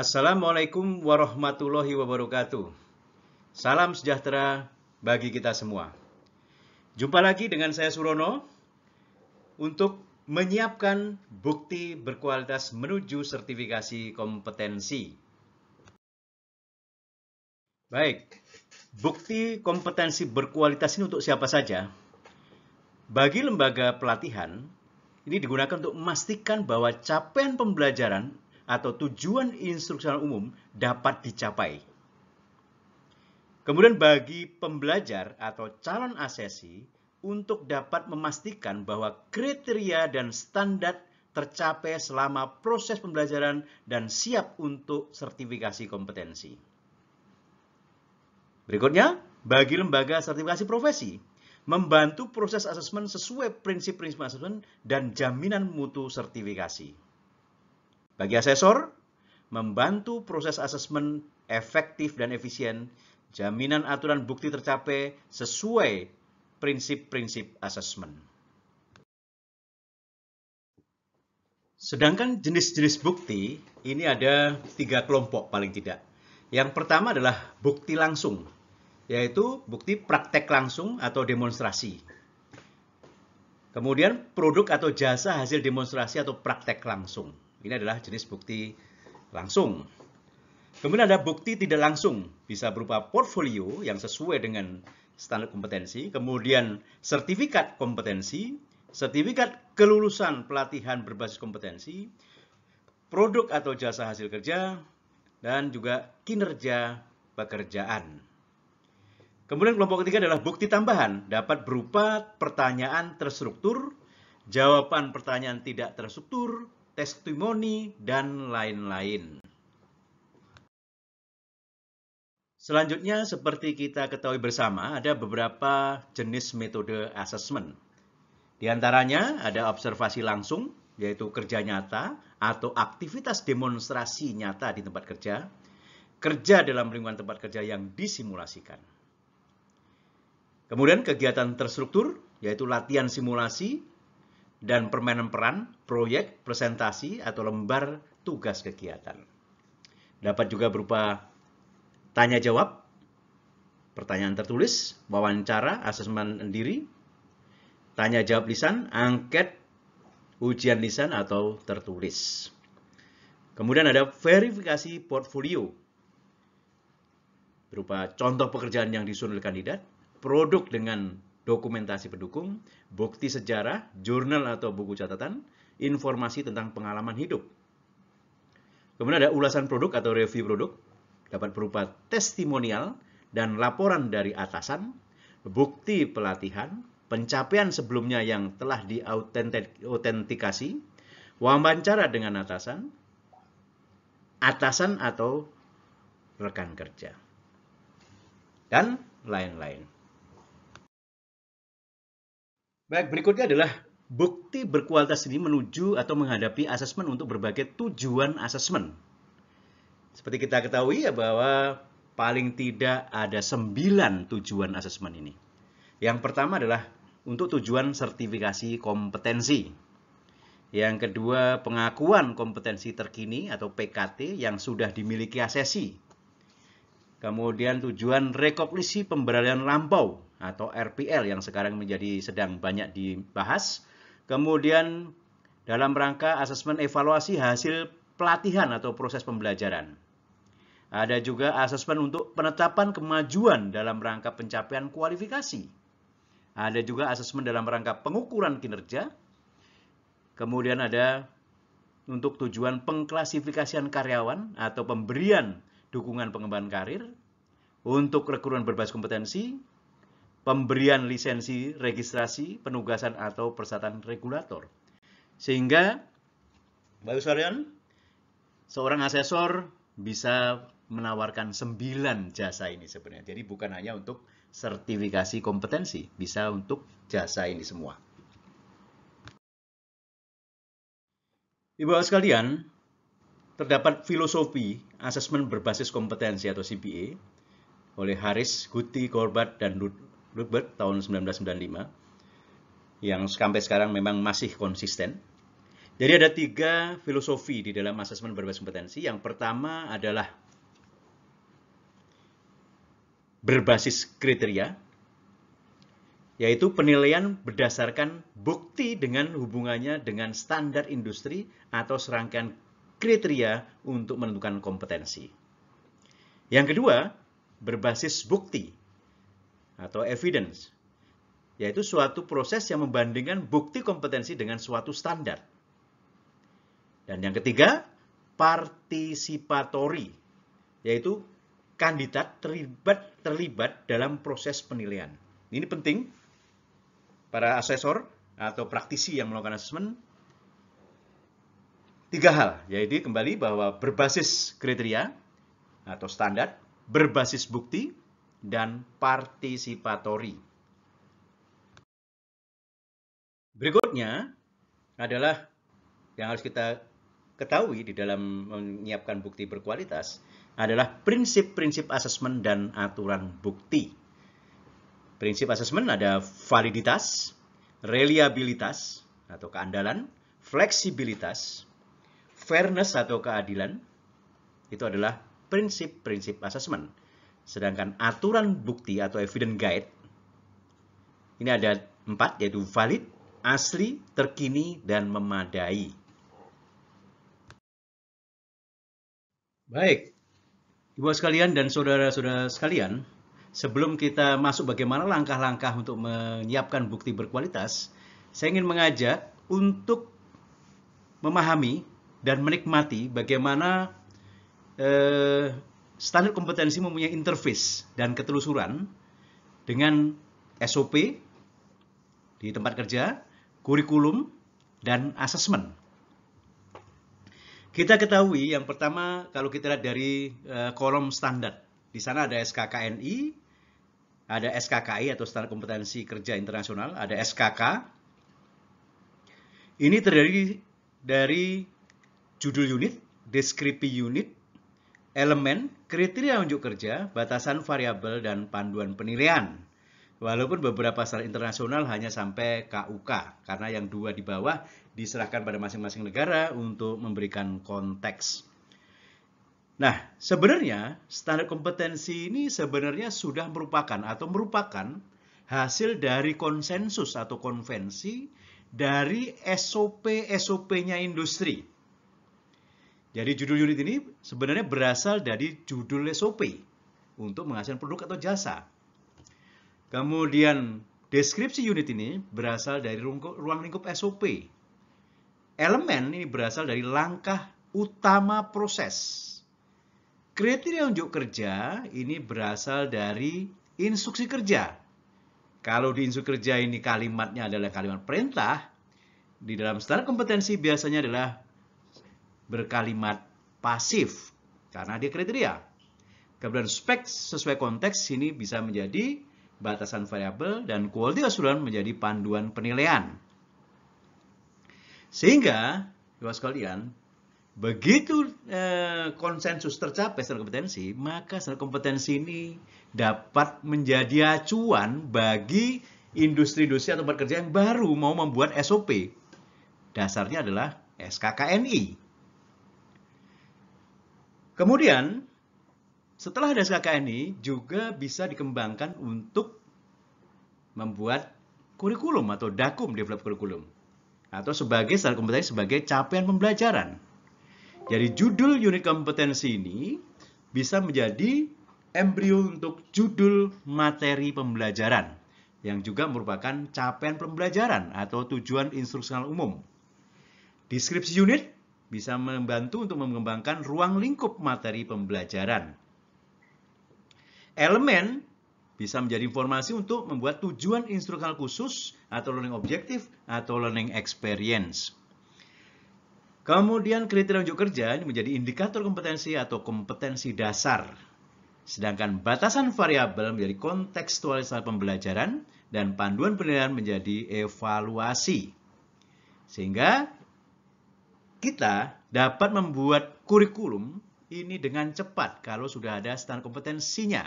Assalamualaikum warahmatullahi wabarakatuh. Salam sejahtera bagi kita semua. Jumpa lagi dengan saya Surono untuk menyiapkan bukti berkualitas menuju sertifikasi kompetensi. Baik, bukti kompetensi berkualitas ini untuk siapa saja? Bagi lembaga pelatihan, ini digunakan untuk memastikan bahwa capaian pembelajaran atau tujuan instruksional umum dapat dicapai. Kemudian bagi pembelajar atau calon asesi untuk dapat memastikan bahwa kriteria dan standar tercapai selama proses pembelajaran dan siap untuk sertifikasi kompetensi. Berikutnya, bagi lembaga sertifikasi profesi, membantu proses asesmen sesuai prinsip-prinsip asesmen dan jaminan mutu sertifikasi. Bagi asesor, membantu proses asesmen efektif dan efisien, jaminan aturan bukti tercapai sesuai prinsip-prinsip asesmen. Sedangkan jenis-jenis bukti, ini ada tiga kelompok paling tidak. Yang pertama adalah bukti langsung, yaitu bukti praktek langsung atau demonstrasi. Kemudian produk atau jasa hasil demonstrasi atau praktek langsung. Ini adalah jenis bukti langsung. Kemudian ada bukti tidak langsung, bisa berupa portfolio yang sesuai dengan standar kompetensi, kemudian sertifikat kompetensi, sertifikat kelulusan pelatihan berbasis kompetensi, produk atau jasa hasil kerja, dan juga kinerja pekerjaan. Kemudian kelompok ketiga adalah bukti tambahan, dapat berupa pertanyaan terstruktur, jawaban pertanyaan tidak terstruktur, testimoni, dan lain-lain. Selanjutnya, seperti kita ketahui bersama, ada beberapa jenis metode assessment. Di antaranya ada observasi langsung, yaitu kerja nyata atau aktivitas demonstrasi nyata di tempat kerja, kerja dalam lingkungan tempat kerja yang disimulasikan. Kemudian kegiatan terstruktur, yaitu latihan simulasi dan permainan peran, proyek, presentasi, atau lembar tugas kegiatan. Dapat juga berupa tanya jawab, pertanyaan tertulis, wawancara, asesmen diri, tanya jawab lisan, angket, ujian lisan atau tertulis. Kemudian ada verifikasi portfolio, berupa contoh pekerjaan yang disusun oleh kandidat, produk dengan dokumentasi pendukung, bukti sejarah, jurnal atau buku catatan, informasi tentang pengalaman hidup. Kemudian ada ulasan produk atau review produk, dapat berupa testimonial dan laporan dari atasan, bukti pelatihan, pencapaian sebelumnya yang telah diautentikasi, wawancara dengan atasan, atasan atau rekan kerja, dan lain-lain. Baik, berikutnya adalah bukti berkualitas ini menuju atau menghadapi asesmen untuk berbagai tujuan asesmen. Seperti kita ketahui ya bahwa paling tidak ada sembilan tujuan asesmen ini. Yang pertama adalah untuk tujuan sertifikasi kompetensi. Yang kedua, pengakuan kompetensi terkini atau PKT yang sudah dimiliki asesi. Kemudian tujuan rekognisi pemberalian lampau atau RPL yang sekarang menjadi sedang banyak dibahas. Kemudian dalam rangka asesmen evaluasi hasil pelatihan atau proses pembelajaran. Ada juga asesmen untuk penetapan kemajuan dalam rangka pencapaian kualifikasi. Ada juga asesmen dalam rangka pengukuran kinerja. Kemudian ada untuk tujuan pengklasifikasian karyawan atau pemberian dukungan pengembangan karir. Untuk rekrutan berbasis kompetensi, pemberian lisensi, registrasi, penugasan atau persatuan regulator. Sehingga, Bapak sekalian, seorang asesor bisa menawarkan sembilan jasa ini sebenarnya. Jadi bukan hanya untuk sertifikasi kompetensi, bisa untuk jasa ini semua. Ibu sekalian, terdapat filosofi asesmen berbasis kompetensi atau CPA oleh Harris, Guti, Gorbat, dan Rupert tahun 1995 yang sampai sekarang memang masih konsisten. Jadi ada tiga filosofi di dalam asesmen berbasis kompetensi. Yang pertama adalah berbasis kriteria, yaitu penilaian berdasarkan bukti dengan hubungannya dengan standar industri atau serangkaian kriteria untuk menentukan kompetensi. Yang kedua, berbasis bukti atau evidence, yaitu suatu proses yang membandingkan bukti kompetensi dengan suatu standar. Dan yang ketiga, partisipatory, yaitu kandidat terlibat terlibat dalam proses penilaian. Ini penting para asesor atau praktisi yang melakukan asesmen tiga hal, yaitu kembali bahwa berbasis kriteria atau standar, berbasis bukti, dan partisipatori. Berikutnya adalah yang harus kita ketahui di dalam menyiapkan bukti berkualitas adalah prinsip-prinsip asesmen dan aturan bukti. Prinsip asesmen ada validitas, reliabilitas atau keandalan, fleksibilitas, fairness atau keadilan. Itu adalah prinsip-prinsip asesmen. Sedangkan aturan bukti atau evidence guide ini ada empat yaitu valid, asli, terkini, dan memadai. Baik, Ibu sekalian dan saudara-saudara sekalian, sebelum kita masuk bagaimana langkah-langkah untuk menyiapkan bukti berkualitas, saya ingin mengajak untuk memahami dan menikmati bagaimana eh, standar kompetensi mempunyai interface dan ketelusuran dengan SOP di tempat kerja, kurikulum, dan asesmen. Kita ketahui yang pertama kalau kita lihat dari uh, kolom standar, di sana ada SKKNI, ada SKKI atau Standar Kompetensi Kerja Internasional, ada SKK. Ini terdiri dari judul unit, deskripsi unit, elemen, kriteria unjuk kerja, batasan variabel, dan panduan penilaian. Walaupun beberapa standar internasional hanya sampai KUK, karena yang dua di bawah diserahkan pada masing-masing negara untuk memberikan konteks. Nah, sebenarnya standar kompetensi ini sebenarnya sudah merupakan atau merupakan hasil dari konsensus atau konvensi dari SOP-SOP-nya industri. Jadi judul unit ini sebenarnya berasal dari judul SOP untuk menghasilkan produk atau jasa. Kemudian deskripsi unit ini berasal dari ruang lingkup SOP. Elemen ini berasal dari langkah utama proses Kriteria unjuk kerja ini berasal dari instruksi kerja. Kalau di instruksi kerja ini kalimatnya adalah kalimat perintah, di dalam standar kompetensi biasanya adalah berkalimat pasif karena dia kriteria. Kemudian spek sesuai konteks ini bisa menjadi batasan variabel dan quality assurance menjadi panduan penilaian. Sehingga, Bapak sekalian, Begitu eh, konsensus tercapai secara kompetensi, maka secara kompetensi ini dapat menjadi acuan bagi industri-industri atau tempat kerja yang baru mau membuat SOP. Dasarnya adalah SKKNI. Kemudian, setelah ada SKKNI, juga bisa dikembangkan untuk membuat kurikulum atau dakum develop kurikulum. Atau sebagai secara kompetensi sebagai capaian pembelajaran. Jadi judul unit kompetensi ini bisa menjadi embrio untuk judul materi pembelajaran yang juga merupakan capaian pembelajaran atau tujuan instruksional umum. Deskripsi unit bisa membantu untuk mengembangkan ruang lingkup materi pembelajaran. Elemen bisa menjadi informasi untuk membuat tujuan instruksional khusus atau learning objective atau learning experience. Kemudian kriteria unjuk kerja ini menjadi indikator kompetensi atau kompetensi dasar. Sedangkan batasan variabel menjadi kontekstualisasi pembelajaran dan panduan penilaian menjadi evaluasi. Sehingga kita dapat membuat kurikulum ini dengan cepat kalau sudah ada standar kompetensinya.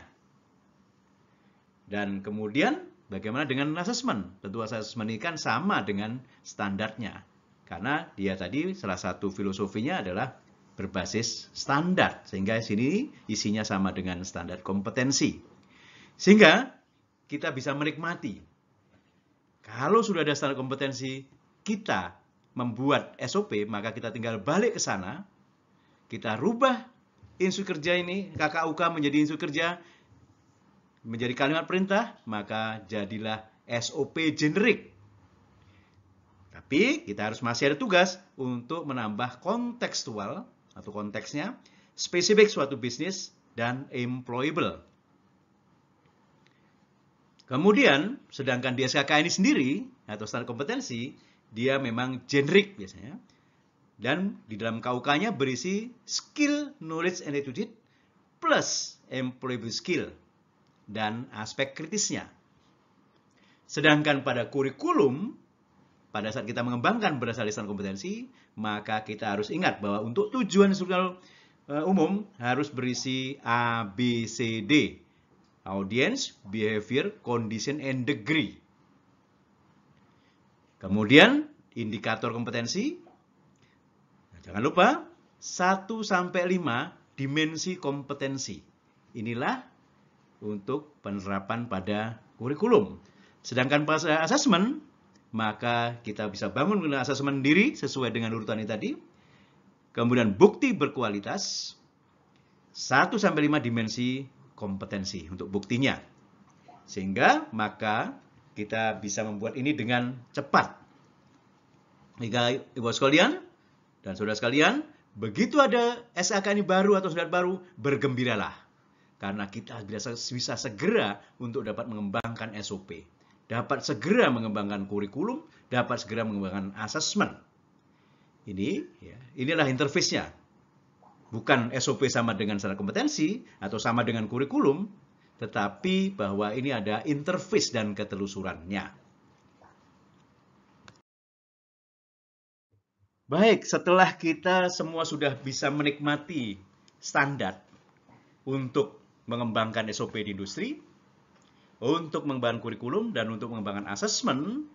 Dan kemudian bagaimana dengan asesmen? Tentu asesmen ini kan sama dengan standarnya. Karena dia tadi salah satu filosofinya adalah berbasis standar. Sehingga sini isinya sama dengan standar kompetensi. Sehingga kita bisa menikmati. Kalau sudah ada standar kompetensi, kita membuat SOP, maka kita tinggal balik ke sana, kita rubah insu kerja ini, KKUK menjadi insu kerja, menjadi kalimat perintah, maka jadilah SOP generik. Tapi kita harus masih ada tugas untuk menambah kontekstual atau konteksnya, spesifik suatu bisnis, dan employable. Kemudian, sedangkan di SKK ini sendiri, atau standar kompetensi, dia memang generik biasanya. Dan di dalam KUK-nya berisi skill, knowledge, and attitude plus employable skill dan aspek kritisnya. Sedangkan pada kurikulum, pada saat kita mengembangkan berdasarkan kompetensi, maka kita harus ingat bahwa untuk tujuan instruksional uh, umum harus berisi A, B, C, D. Audience, behavior, condition, and degree. Kemudian indikator kompetensi. Nah, jangan lupa 1 sampai 5 dimensi kompetensi. Inilah untuk penerapan pada kurikulum. Sedangkan pada asesmen, maka kita bisa bangun asesmen diri sesuai dengan urutan ini tadi. Kemudian bukti berkualitas, 1 sampai 5 dimensi kompetensi untuk buktinya. Sehingga maka kita bisa membuat ini dengan cepat. Jika ibu sekalian dan saudara sekalian, begitu ada SAK ini baru atau sudah baru, bergembiralah. Karena kita bisa, segera untuk dapat mengembangkan SOP. Dapat segera mengembangkan kurikulum, dapat segera mengembangkan asesmen. Ini, ya, inilah interface-nya. Bukan SOP sama dengan standar kompetensi atau sama dengan kurikulum, tetapi bahwa ini ada interface dan ketelusurannya. Baik, setelah kita semua sudah bisa menikmati standar untuk mengembangkan SOP di industri, untuk mengembangkan kurikulum, dan untuk mengembangkan asesmen,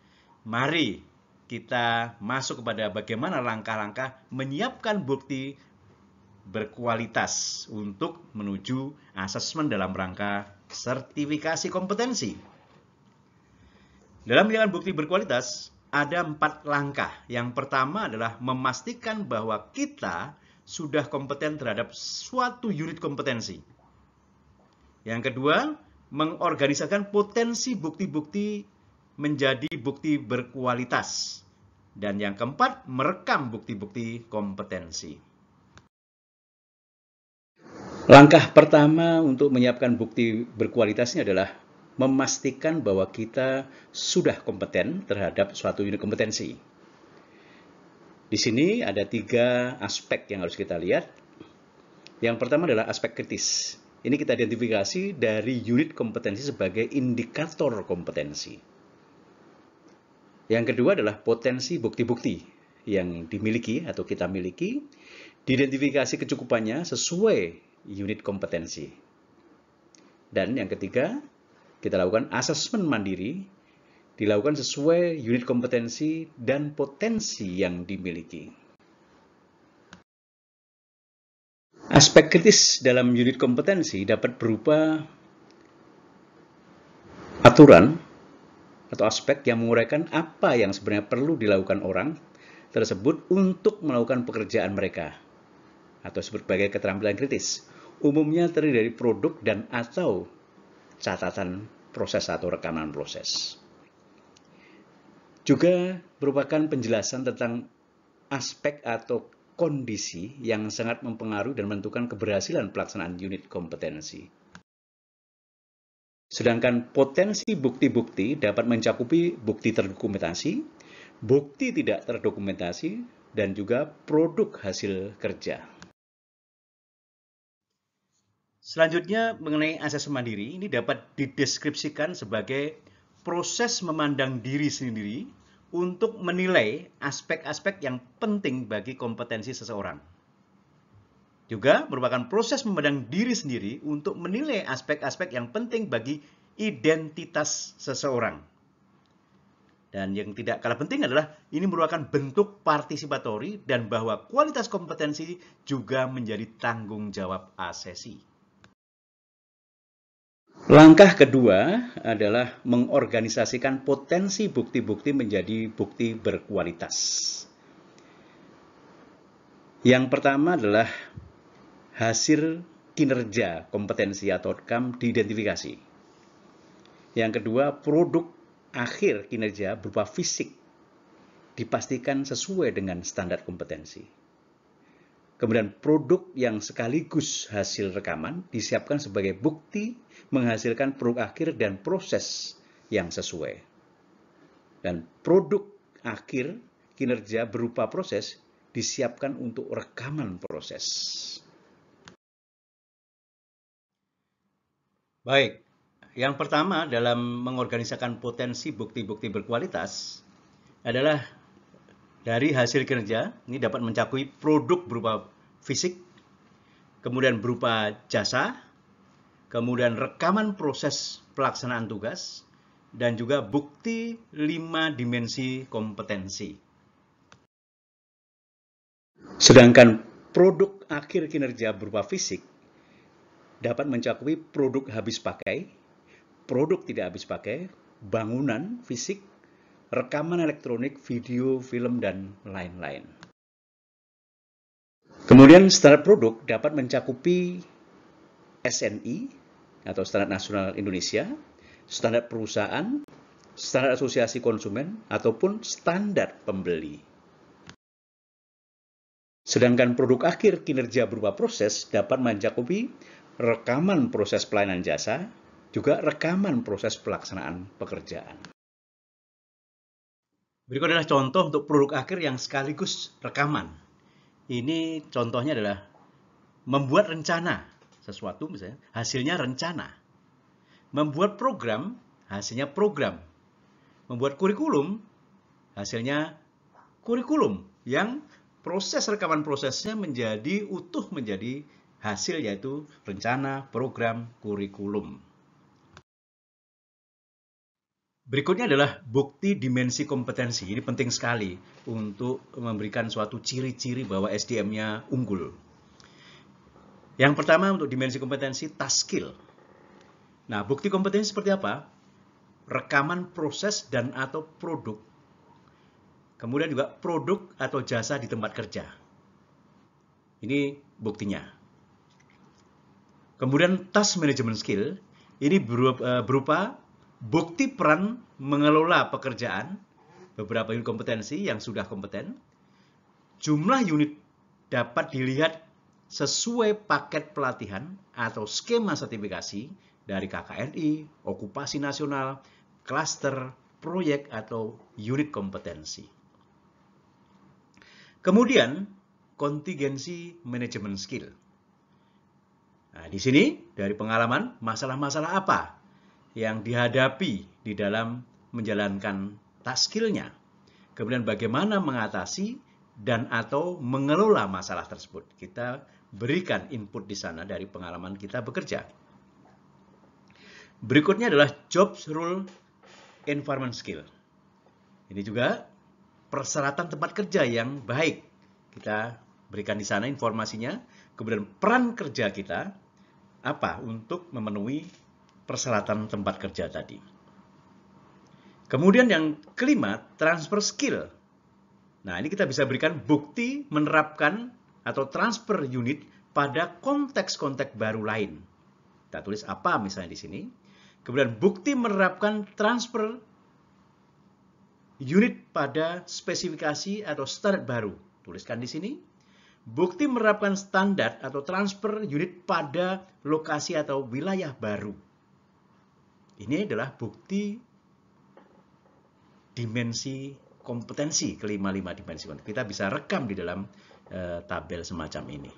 mari kita masuk kepada bagaimana langkah-langkah menyiapkan bukti berkualitas untuk menuju asesmen dalam rangka sertifikasi kompetensi. Dalam menjalankan bukti berkualitas, ada empat langkah. Yang pertama adalah memastikan bahwa kita sudah kompeten terhadap suatu unit kompetensi. Yang kedua, mengorganisasikan potensi bukti-bukti menjadi bukti berkualitas. Dan yang keempat, merekam bukti-bukti kompetensi. Langkah pertama untuk menyiapkan bukti berkualitasnya adalah memastikan bahwa kita sudah kompeten terhadap suatu unit kompetensi. Di sini ada tiga aspek yang harus kita lihat. Yang pertama adalah aspek kritis. Ini kita identifikasi dari unit kompetensi sebagai indikator kompetensi. Yang kedua adalah potensi bukti-bukti yang dimiliki atau kita miliki, diidentifikasi kecukupannya sesuai unit kompetensi. Dan yang ketiga, kita lakukan asesmen mandiri, dilakukan sesuai unit kompetensi dan potensi yang dimiliki. Aspek kritis dalam unit kompetensi dapat berupa aturan atau aspek yang menguraikan apa yang sebenarnya perlu dilakukan orang tersebut untuk melakukan pekerjaan mereka atau sebagai keterampilan kritis umumnya terdiri dari produk dan atau catatan proses atau rekaman proses. Juga merupakan penjelasan tentang aspek atau kondisi yang sangat mempengaruhi dan menentukan keberhasilan pelaksanaan unit kompetensi. Sedangkan potensi bukti-bukti dapat mencakupi bukti terdokumentasi, bukti tidak terdokumentasi, dan juga produk hasil kerja. Selanjutnya mengenai asesmen mandiri ini dapat dideskripsikan sebagai proses memandang diri sendiri untuk menilai aspek-aspek yang penting bagi kompetensi seseorang. Juga merupakan proses memandang diri sendiri untuk menilai aspek-aspek yang penting bagi identitas seseorang. Dan yang tidak kalah penting adalah ini merupakan bentuk partisipatori dan bahwa kualitas kompetensi juga menjadi tanggung jawab asesi. Langkah kedua adalah mengorganisasikan potensi bukti-bukti menjadi bukti berkualitas. Yang pertama adalah hasil kinerja kompetensi atau outcome diidentifikasi. Yang kedua, produk akhir kinerja berupa fisik dipastikan sesuai dengan standar kompetensi. Kemudian produk yang sekaligus hasil rekaman disiapkan sebagai bukti menghasilkan produk akhir dan proses yang sesuai. Dan produk akhir kinerja berupa proses disiapkan untuk rekaman proses. Baik, yang pertama dalam mengorganisakan potensi bukti-bukti berkualitas adalah dari hasil kinerja ini dapat mencakupi produk berupa fisik, kemudian berupa jasa, kemudian rekaman proses pelaksanaan tugas, dan juga bukti lima dimensi kompetensi. Sedangkan produk akhir kinerja berupa fisik dapat mencakupi produk habis pakai, produk tidak habis pakai, bangunan fisik, rekaman elektronik, video, film, dan lain-lain. Kemudian standar produk dapat mencakupi SNI atau Standar Nasional Indonesia, standar perusahaan, standar asosiasi konsumen, ataupun standar pembeli. Sedangkan produk akhir kinerja berupa proses dapat mencakupi rekaman proses pelayanan jasa, juga rekaman proses pelaksanaan pekerjaan. Berikut adalah contoh untuk produk akhir yang sekaligus rekaman. Ini contohnya adalah membuat rencana sesuatu misalnya, hasilnya rencana. Membuat program, hasilnya program. Membuat kurikulum, hasilnya kurikulum yang proses rekaman prosesnya menjadi utuh menjadi hasil yaitu rencana, program, kurikulum. Berikutnya adalah bukti dimensi kompetensi. Ini penting sekali untuk memberikan suatu ciri-ciri bahwa SDM-nya unggul. Yang pertama untuk dimensi kompetensi, task skill. Nah, bukti kompetensi seperti apa? Rekaman proses dan atau produk. Kemudian juga produk atau jasa di tempat kerja. Ini buktinya. Kemudian task management skill, ini berupa, berupa bukti peran mengelola pekerjaan, beberapa unit kompetensi yang sudah kompeten, jumlah unit dapat dilihat sesuai paket pelatihan atau skema sertifikasi dari KKNI, okupasi nasional, klaster, proyek, atau unit kompetensi. Kemudian, kontingensi manajemen skill. Nah, di sini dari pengalaman masalah-masalah apa yang dihadapi di dalam menjalankan task skill-nya. Kemudian bagaimana mengatasi dan atau mengelola masalah tersebut. Kita berikan input di sana dari pengalaman kita bekerja. Berikutnya adalah jobs rule environment skill. Ini juga persyaratan tempat kerja yang baik. Kita berikan di sana informasinya. Kemudian peran kerja kita apa untuk memenuhi persyaratan tempat kerja tadi. Kemudian yang kelima, transfer skill. Nah, ini kita bisa berikan bukti menerapkan atau transfer unit pada konteks-konteks baru lain. Kita tulis apa misalnya di sini. Kemudian bukti menerapkan transfer unit pada spesifikasi atau standar baru. Tuliskan di sini. Bukti menerapkan standar atau transfer unit pada lokasi atau wilayah baru. Ini adalah bukti dimensi kompetensi kelima-lima dimensi. Kita bisa rekam di dalam e, tabel semacam ini.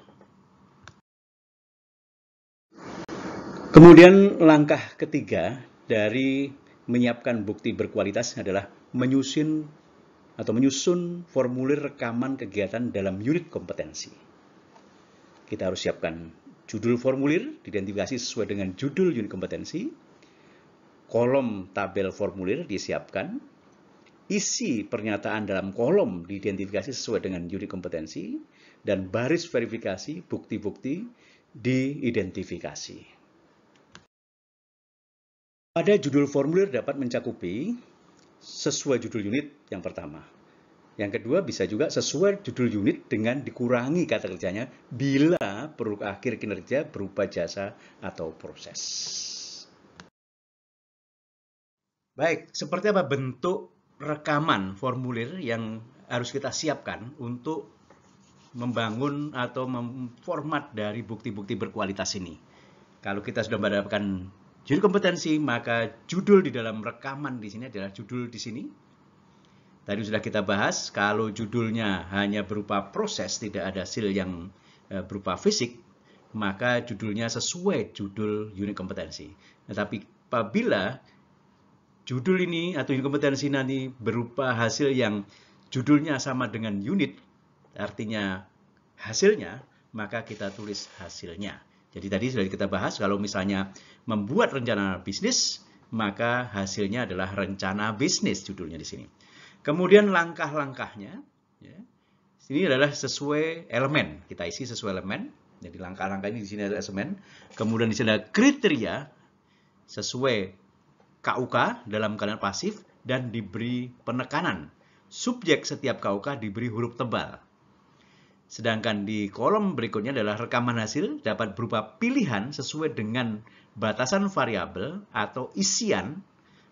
Kemudian langkah ketiga dari menyiapkan bukti berkualitas adalah menyusun atau menyusun formulir rekaman kegiatan dalam unit kompetensi. Kita harus siapkan judul formulir, diidentifikasi sesuai dengan judul unit kompetensi, kolom tabel formulir disiapkan, isi pernyataan dalam kolom diidentifikasi sesuai dengan unit kompetensi, dan baris verifikasi bukti-bukti diidentifikasi. Pada judul formulir dapat mencakupi sesuai judul unit yang pertama. Yang kedua bisa juga sesuai judul unit dengan dikurangi kata kerjanya bila perlu akhir kinerja berupa jasa atau proses. Baik, seperti apa bentuk rekaman formulir yang harus kita siapkan untuk membangun atau memformat dari bukti-bukti berkualitas ini. Kalau kita sudah mendapatkan judul kompetensi, maka judul di dalam rekaman di sini adalah judul di sini. Tadi sudah kita bahas, kalau judulnya hanya berupa proses, tidak ada hasil yang e, berupa fisik, maka judulnya sesuai judul unit kompetensi. Tetapi apabila judul ini atau kompetensi nanti berupa hasil yang judulnya sama dengan unit, artinya hasilnya, maka kita tulis hasilnya. Jadi tadi sudah kita bahas kalau misalnya membuat rencana bisnis, maka hasilnya adalah rencana bisnis judulnya di sini. Kemudian langkah-langkahnya, ya, ini adalah sesuai elemen. Kita isi sesuai elemen. Jadi langkah-langkah ini di sini ada elemen. Kemudian di sini ada kriteria sesuai KUK dalam keadaan pasif dan diberi penekanan. Subjek setiap KUK diberi huruf tebal. Sedangkan di kolom berikutnya adalah rekaman hasil dapat berupa pilihan sesuai dengan batasan variabel atau isian,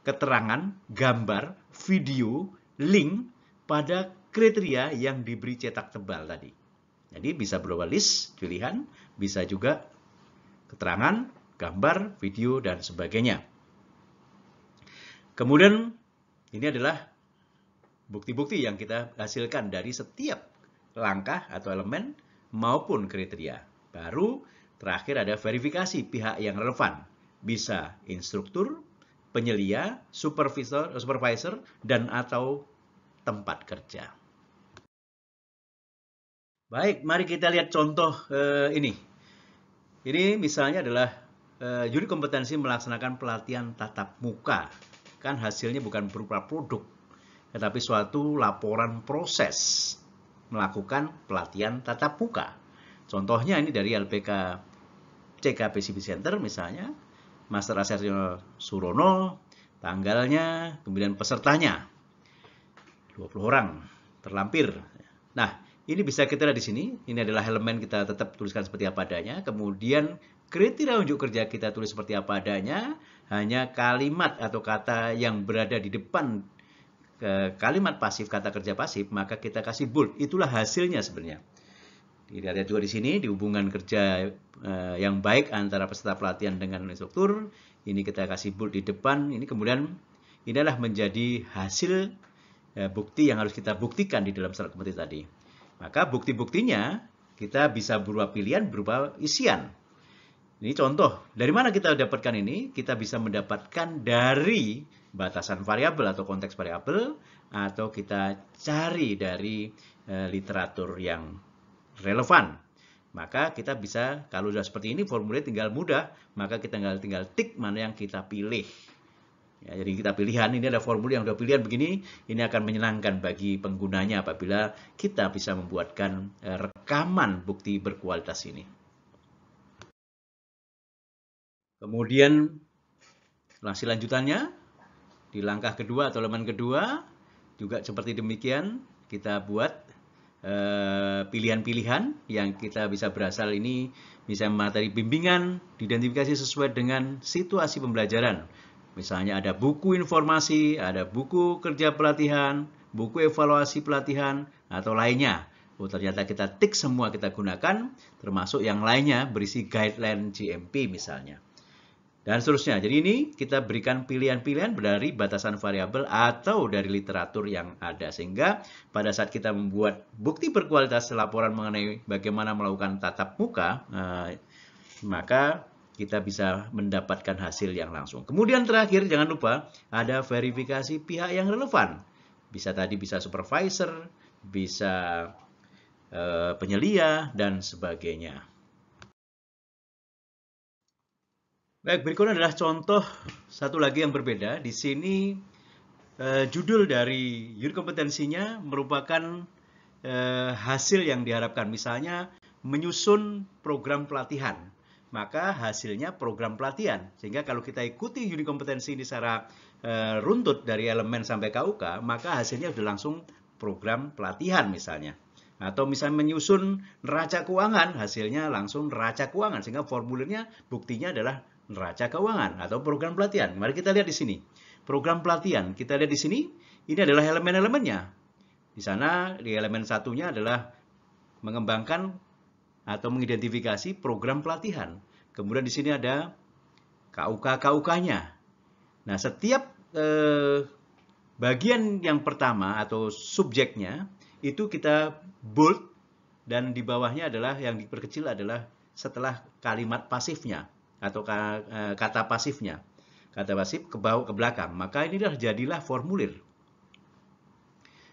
keterangan, gambar, video, link pada kriteria yang diberi cetak tebal tadi. Jadi bisa berupa list, pilihan, bisa juga keterangan, gambar, video, dan sebagainya. Kemudian ini adalah bukti-bukti yang kita hasilkan dari setiap langkah atau elemen maupun kriteria. Baru terakhir ada verifikasi pihak yang relevan. Bisa instruktur, penyelia, supervisor, supervisor dan atau tempat kerja. Baik, mari kita lihat contoh eh, ini. Ini misalnya adalah eh, unit kompetensi melaksanakan pelatihan tatap muka kan hasilnya bukan berupa produk, tetapi suatu laporan proses melakukan pelatihan tatap muka. Contohnya ini dari LPK CKPCB Center misalnya, Master Asertiono Surono, tanggalnya, kemudian pesertanya, 20 orang terlampir. Nah, ini bisa kita lihat di sini. Ini adalah elemen kita tetap tuliskan seperti apa adanya. Kemudian kriteria unjuk kerja kita tulis seperti apa adanya. Hanya kalimat atau kata yang berada di depan kalimat pasif, kata kerja pasif, maka kita kasih bold. Itulah hasilnya sebenarnya. Kita lihat juga di sini di hubungan kerja eh, yang baik antara peserta pelatihan dengan instruktur. Ini kita kasih bold di depan. Ini kemudian inilah menjadi hasil eh, bukti yang harus kita buktikan di dalam surat kompetensi tadi. Maka bukti-buktinya kita bisa berupa pilihan berupa isian. Ini contoh, dari mana kita dapatkan ini? Kita bisa mendapatkan dari batasan variabel atau konteks variabel atau kita cari dari e, literatur yang relevan. Maka kita bisa, kalau sudah seperti ini formulir tinggal mudah, maka kita tinggal, tinggal tik mana yang kita pilih. Ya, jadi kita pilihan, ini ada formulir yang sudah pilihan begini, ini akan menyenangkan bagi penggunanya apabila kita bisa membuatkan eh, rekaman bukti berkualitas ini. Kemudian hasil lanjutannya, di langkah kedua atau elemen kedua, juga seperti demikian, kita buat eh, pilihan-pilihan yang kita bisa berasal ini bisa materi bimbingan, diidentifikasi sesuai dengan situasi pembelajaran Misalnya ada buku informasi, ada buku kerja pelatihan, buku evaluasi pelatihan, atau lainnya. Oh, ternyata kita tik semua kita gunakan, termasuk yang lainnya berisi guideline GMP misalnya. Dan seterusnya. Jadi ini kita berikan pilihan-pilihan dari batasan variabel atau dari literatur yang ada. Sehingga pada saat kita membuat bukti berkualitas laporan mengenai bagaimana melakukan tatap muka, eh, maka kita bisa mendapatkan hasil yang langsung. Kemudian terakhir jangan lupa ada verifikasi pihak yang relevan. Bisa tadi bisa supervisor, bisa uh, penyelia dan sebagainya. Baik, berikutnya adalah contoh satu lagi yang berbeda. Di sini eh, judul dari unit kompetensinya merupakan eh, hasil yang diharapkan. Misalnya menyusun program pelatihan, maka hasilnya program pelatihan. Sehingga kalau kita ikuti unit kompetensi ini secara eh, runtut dari elemen sampai KUK, maka hasilnya sudah langsung program pelatihan misalnya. Atau misalnya menyusun neraca keuangan, hasilnya langsung neraca keuangan. Sehingga formulirnya buktinya adalah neraca keuangan atau program pelatihan. Mari kita lihat di sini. Program pelatihan, kita lihat di sini, ini adalah elemen-elemennya. Di sana, di elemen satunya adalah mengembangkan atau mengidentifikasi program pelatihan. Kemudian di sini ada KUK-KUK-nya. Nah, setiap eh, bagian yang pertama atau subjeknya itu kita bold dan di bawahnya adalah yang diperkecil adalah setelah kalimat pasifnya atau eh, kata pasifnya. Kata pasif ke bawah ke belakang. Maka inilah jadilah formulir.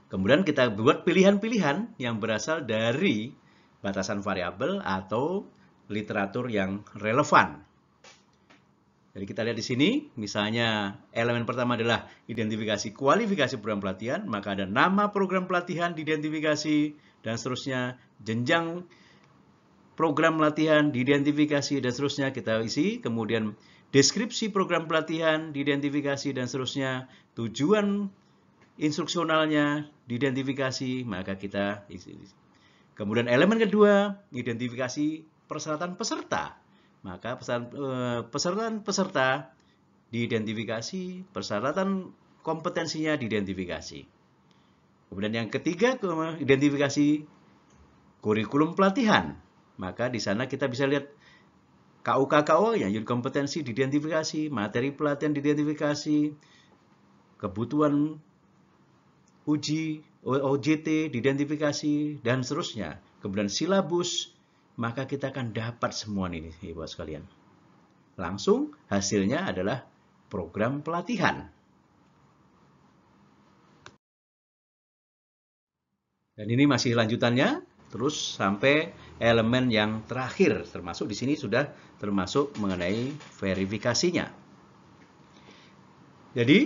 Kemudian kita buat pilihan-pilihan yang berasal dari batasan variabel atau literatur yang relevan. Jadi kita lihat di sini, misalnya elemen pertama adalah identifikasi kualifikasi program pelatihan, maka ada nama program pelatihan diidentifikasi, dan seterusnya, jenjang program pelatihan diidentifikasi, dan seterusnya kita isi, kemudian deskripsi program pelatihan diidentifikasi, dan seterusnya, tujuan instruksionalnya diidentifikasi, maka kita isi. Kemudian elemen kedua, identifikasi persyaratan peserta maka peserta-peserta eh, diidentifikasi, persyaratan kompetensinya diidentifikasi. Kemudian yang ketiga, identifikasi kurikulum pelatihan. Maka di sana kita bisa lihat KUK-KUK yang unit kompetensi diidentifikasi, materi pelatihan diidentifikasi, kebutuhan uji OJT diidentifikasi, dan seterusnya. Kemudian silabus maka kita akan dapat semua ini, Ibu sekalian. Langsung hasilnya adalah program pelatihan. Dan ini masih lanjutannya, terus sampai elemen yang terakhir, termasuk di sini sudah termasuk mengenai verifikasinya. Jadi,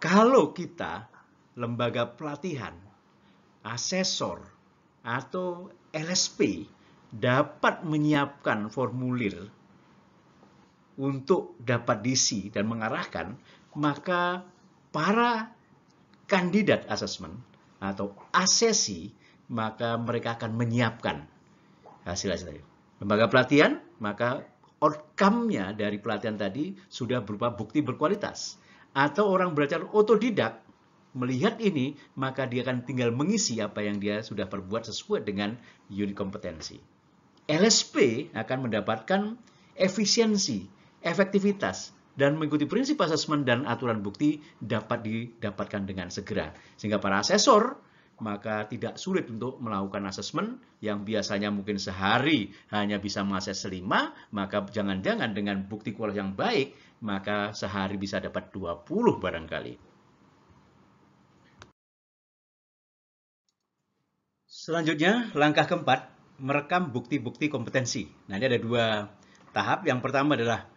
kalau kita lembaga pelatihan, asesor, atau LSP dapat menyiapkan formulir untuk dapat diisi dan mengarahkan, maka para kandidat asesmen atau asesi, maka mereka akan menyiapkan hasil-hasil Lembaga pelatihan, maka outcome-nya dari pelatihan tadi sudah berupa bukti berkualitas. Atau orang belajar otodidak, melihat ini, maka dia akan tinggal mengisi apa yang dia sudah perbuat sesuai dengan unit kompetensi. LSP akan mendapatkan efisiensi, efektivitas, dan mengikuti prinsip asesmen dan aturan bukti dapat didapatkan dengan segera. Sehingga para asesor maka tidak sulit untuk melakukan asesmen yang biasanya mungkin sehari hanya bisa mengakses 5, maka jangan-jangan dengan bukti kualitas yang baik, maka sehari bisa dapat 20 barangkali. Selanjutnya, langkah keempat, merekam bukti-bukti kompetensi. Nah, ini ada dua tahap. Yang pertama adalah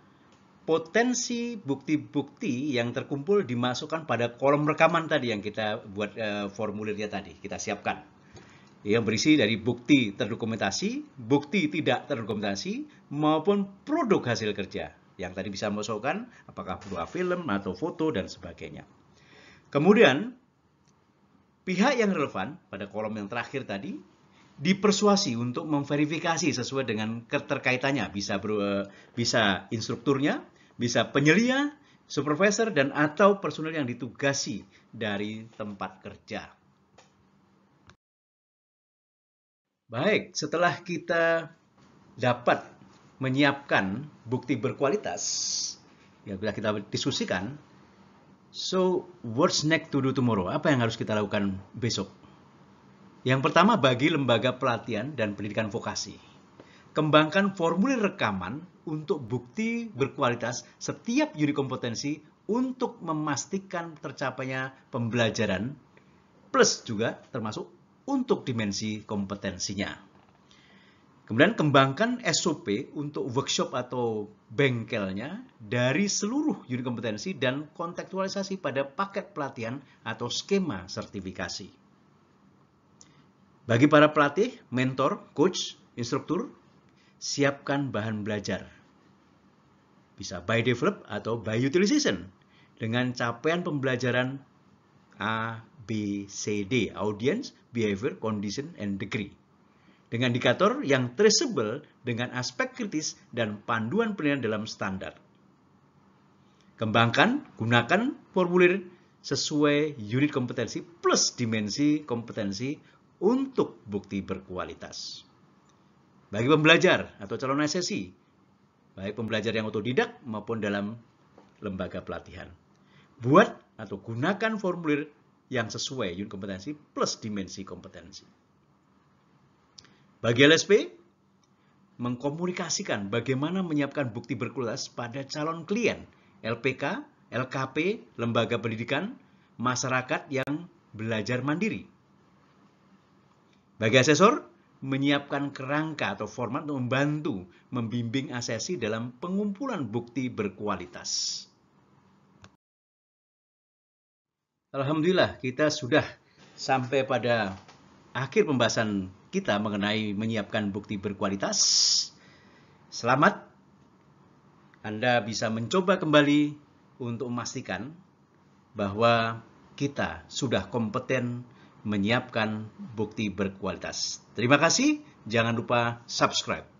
potensi bukti-bukti yang terkumpul dimasukkan pada kolom rekaman tadi yang kita buat e, formulirnya tadi, kita siapkan. Yang berisi dari bukti terdokumentasi, bukti tidak terdokumentasi, maupun produk hasil kerja. Yang tadi bisa masukkan apakah berupa film atau foto dan sebagainya. Kemudian, pihak yang relevan pada kolom yang terakhir tadi dipersuasi untuk memverifikasi sesuai dengan keterkaitannya bisa ber, bisa instrukturnya, bisa penyelia, supervisor dan atau personel yang ditugasi dari tempat kerja. Baik, setelah kita dapat menyiapkan bukti berkualitas yang sudah kita diskusikan, so what's next to do tomorrow? Apa yang harus kita lakukan besok? Yang pertama bagi lembaga pelatihan dan pendidikan vokasi. Kembangkan formulir rekaman untuk bukti berkualitas setiap unit kompetensi untuk memastikan tercapainya pembelajaran plus juga termasuk untuk dimensi kompetensinya. Kemudian kembangkan SOP untuk workshop atau bengkelnya dari seluruh unit kompetensi dan kontekstualisasi pada paket pelatihan atau skema sertifikasi. Bagi para pelatih, mentor, coach, instruktur, siapkan bahan belajar. Bisa by develop atau by utilization dengan capaian pembelajaran A, B, C, D, audience, behavior, condition, and degree dengan indikator yang traceable dengan aspek kritis dan panduan penilaian dalam standar. Kembangkan, gunakan formulir sesuai unit kompetensi plus dimensi kompetensi untuk bukti berkualitas. Bagi pembelajar atau calon SSI, baik pembelajar yang otodidak maupun dalam lembaga pelatihan. Buat atau gunakan formulir yang sesuai unit kompetensi plus dimensi kompetensi. Bagi LSP, mengkomunikasikan bagaimana menyiapkan bukti berkualitas pada calon klien, LPK, LKP, lembaga pendidikan, masyarakat yang belajar mandiri. Bagi asesor, menyiapkan kerangka atau format untuk membantu membimbing asesi dalam pengumpulan bukti berkualitas. Alhamdulillah, kita sudah sampai pada akhir pembahasan kita mengenai menyiapkan bukti berkualitas. Selamat, Anda bisa mencoba kembali untuk memastikan bahwa kita sudah kompeten menyiapkan bukti berkualitas. Terima kasih, jangan lupa subscribe.